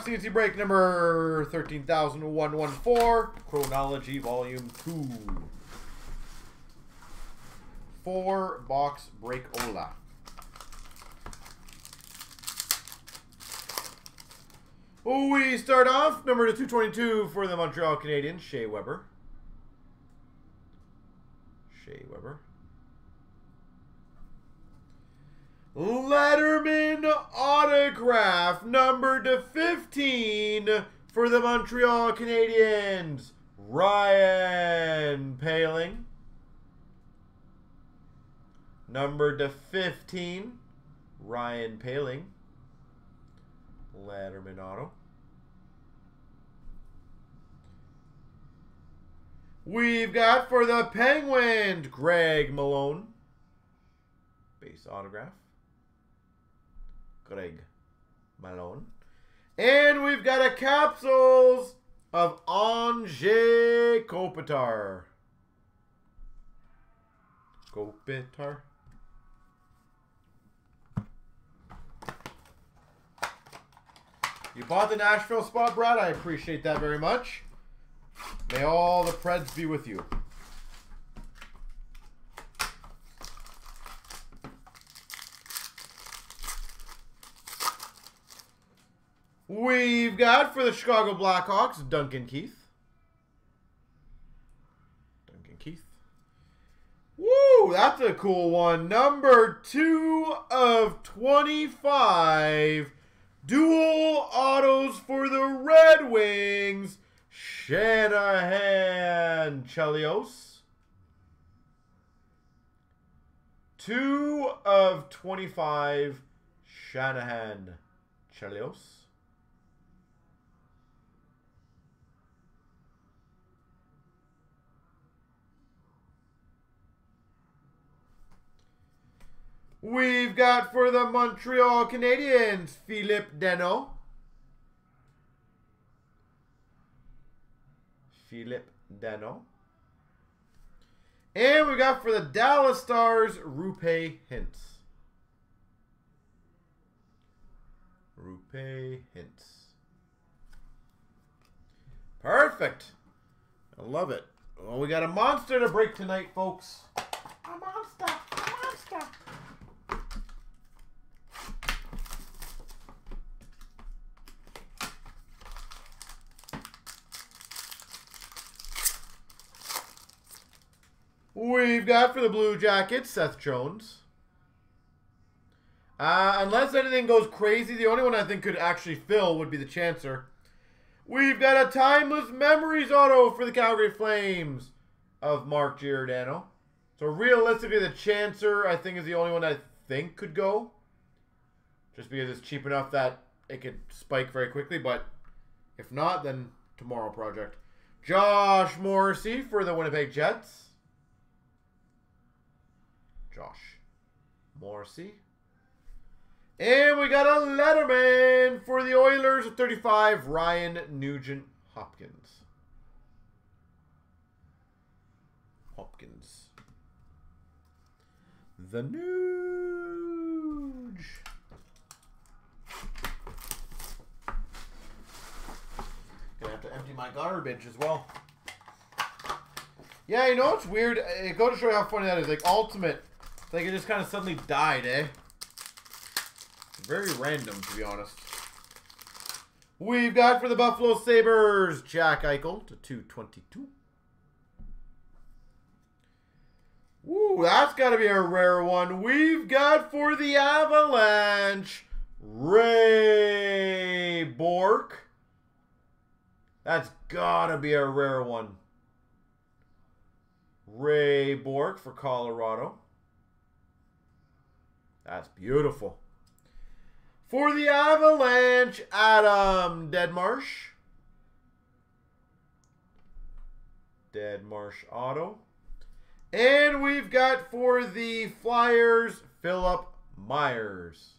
CNC break number 13114, Chronology Volume 2. Four box break Ola. We start off number 222 for the Montreal Canadiens, Shea Weber. Shea Weber. Letterman autograph number to 15 for the Montreal Canadiens, Ryan Poehling. Number to 15, Ryan Poehling. Letterman auto. We've got for the Penguins, Greg Malone. Base autograph. Greg Malone. And we've got a capsules of Anze Kopitar. Kopitar. You bought the Nashville spot, Brad. I appreciate that very much. May all the Preds be with you. We've got for the Chicago Blackhawks, Duncan Keith. Duncan Keith. Woo, that's a cool one. Number two of 25. Dual autos for the Red Wings. Shanahan Chelios. Two of 25. Shanahan Chelios. We've got for the Montreal Canadiens, Phillip Danault. Phillip Danault. And we got for the Dallas Stars, Roope Hintz. Roope Hintz. Perfect. I love it. Well, we got a monster to break tonight, folks. A monster. A monster. We've got for the Blue Jackets, Seth Jones. Uh, unless anything goes crazy, the only one I think could actually fill would be the Chancer. We've got a Timeless Memories auto for the Calgary Flames of Mark Giordano. So realistically, the Chancer, I think, is the only one I think could go. Just because it's cheap enough that it could spike very quickly. But if not, then tomorrow project. Josh Morrissey for the Winnipeg Jets. Josh Morrissey. And we got a Letterman for the Oilers at 35, Ryan Nugent Hopkins. Hopkins. The Nuge. Gonna have to empty my garbage as well. Yeah, you know what's weird? Uh, it goes to show you how funny that is. Like, Ultimate like it just kind of suddenly died, eh? Very random, to be honest. We've got for the Buffalo Sabres, Jack Eichel to 222. Ooh, that's got to be a rare one. We've got for the Avalanche, Ray Bourque. That's got to be a rare one. Ray Bourque for Colorado. That's beautiful. For the Avalanche, Adam Deadmarsh. Deadmarsh Auto. And we've got for the Flyers, Philip Myers.